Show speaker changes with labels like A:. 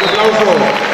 A: Un aplauso.